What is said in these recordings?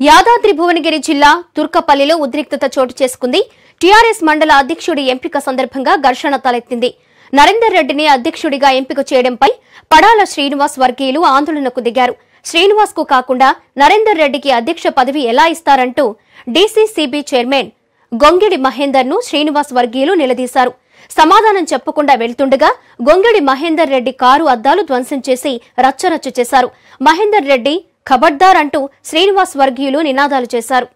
యాదాద్రి భువనగిరి జిల్లా తుర్కపల్లిలో ఉద్రిక్తత చోటు చేసుకుంది. టీఆర్ఎస్ మండల అధ్యక్షుడి ఎంపిక సందర్భంగా ఘర్షణ తలెత్తింది. నరేందర్ రెడ్డిని అధ్యక్షుడిగా ఎంపిక చేయడంపై పడాల శ్రీనివాస్ వర్గీయులు ఆందోళనకు దిగారు. శ్రీనివాస్కు కాకుండా నరేందర్ రెడ్డికి అధ్యక్ష పదవి ఎలా ఇస్తారంటూ డీసీసీబీ చైర్మన్ గొంగిడి మహేందర్ను శ్రీనివాస్ వర్గీయులు నిలదీశారు. సమాధానం చెప్పకుండా వెళ్తుండగా గొంగిడి మహేందర్ రెడ్డి కారు అద్దాలు ధ్వంసం చేసి రచ్చరచ్చు చేశారు. మహేందర్ రెడ్డి ఖబర్దార్ అంటూ శ్రీనివాస్ వర్గీయులు నినాదాలు చేశారు.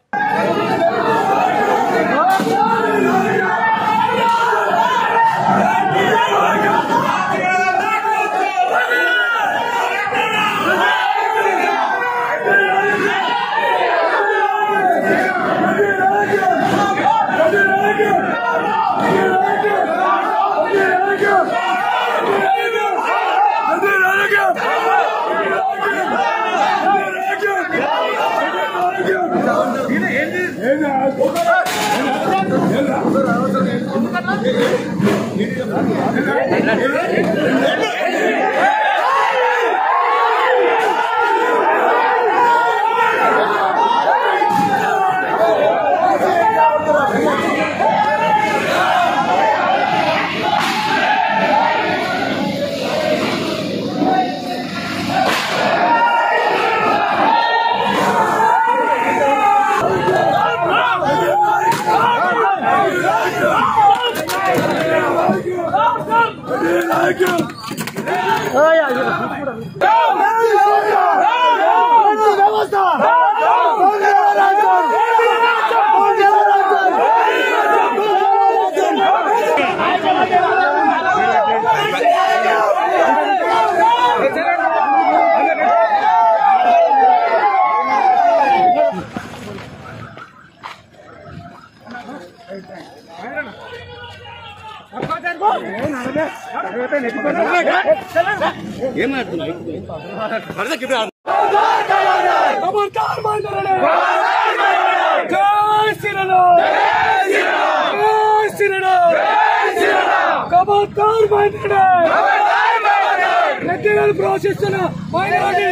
ఎందుకన్నా Oh, yeah, yeah. ఏం ప్రాసెస్ మైనార్టీ